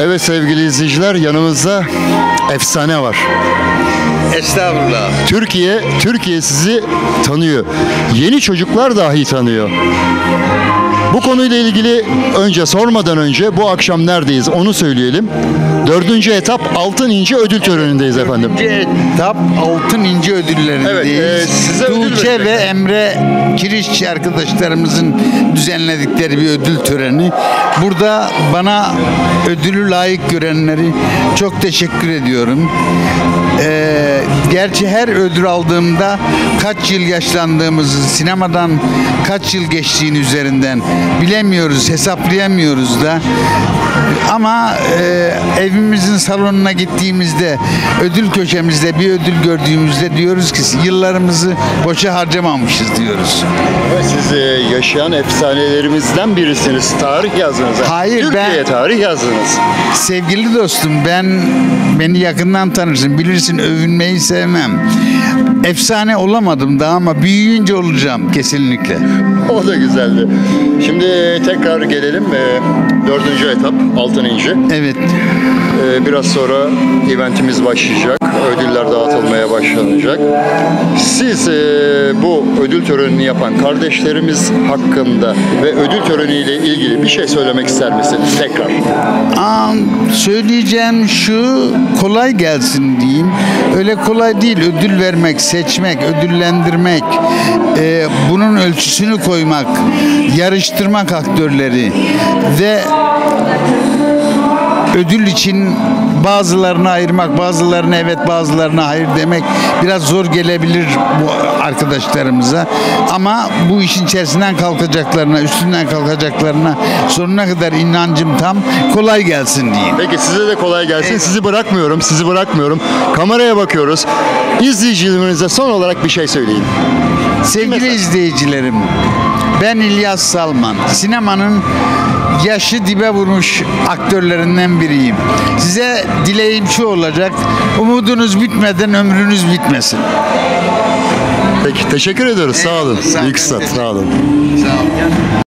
Evet sevgili izleyiciler yanımızda efsane var. Estağfurullah. Türkiye, Türkiye sizi tanıyor. Yeni çocuklar dahi tanıyor. Bu konuyla ilgili önce sormadan önce bu akşam neredeyiz onu söyleyelim. Dördüncü etap altın ince ödül törenindeyiz efendim. İkinci etap altın ince ödüllerindeyiz. Evet, e, size Tuğçe ve Emre Kirişçi arkadaşlarımızın düzenledikleri bir ödül töreni. Burada bana ödülü layık görenleri çok teşekkür ediyorum. Ee, gerçi her ödül aldığımda kaç yıl yaşlandığımızı, sinemadan kaç yıl geçtiğini üzerinden bilemiyoruz, hesaplayamıyoruz da. Ama e, evimizin salonuna gittiğimizde, ödül köşemizde bir ödül gördüğümüzde diyoruz ki yıllarımızı boşa harcamamışız diyoruz. Siz e, yaşayan efsanelerimizden birisiniz. Tarih yazdınız. ha. Hayır, Türkiye'ye ben- tarih yazdınız. Sevgili dostum ben beni yakından tanırsın bilirsin övünmeyi sevmem. Efsane olamadım daha ama büyüyünce olacağım kesinlikle. O da güzeldi. Şimdi tekrar gelelim. E, dördüncü etap altın ince. Evet. Ee, Biraz sonra eventimiz başlayacak. Ödüller dağıtılmaya başlanacak. Siz e, bu ödül törenini yapan kardeşlerimiz hakkında ve ödül töreniyle ilgili bir şey söylemek ister misiniz tekrar? Aa, söyleyeceğim şu kolay gelsin diyeyim. Öyle kolay değil ödül vermek, seçmek, ödüllendirmek, e, bunun ölçüsünü koymak, yarıştırmak aktörleri ve ödül için bazılarını ayırmak, bazılarına evet bazılarına hayır demek biraz zor gelebilir bu arkadaşlarımıza. Ama bu işin içerisinden kalkacaklarına, üstünden kalkacaklarına sonuna kadar inancım tam. Kolay gelsin diyeyim. Peki size de kolay gelsin. Sizi bırakmıyorum, sizi bırakmıyorum. Kameraya bakıyoruz. İzleyicilerimize son olarak bir şey söyleyin. Sevgili izleyicilerim, ben İlyas Salman. Sinemanın yaşı dibe vurmuş aktörlerinden biriyim. Size dileğim şu olacak. Umudunuz bitmeden ömrünüz bitmesin. Peki teşekkür ediyoruz. Sağ olun. Sağ olun. Büyük üstad. Sağ olun. Sağ olun.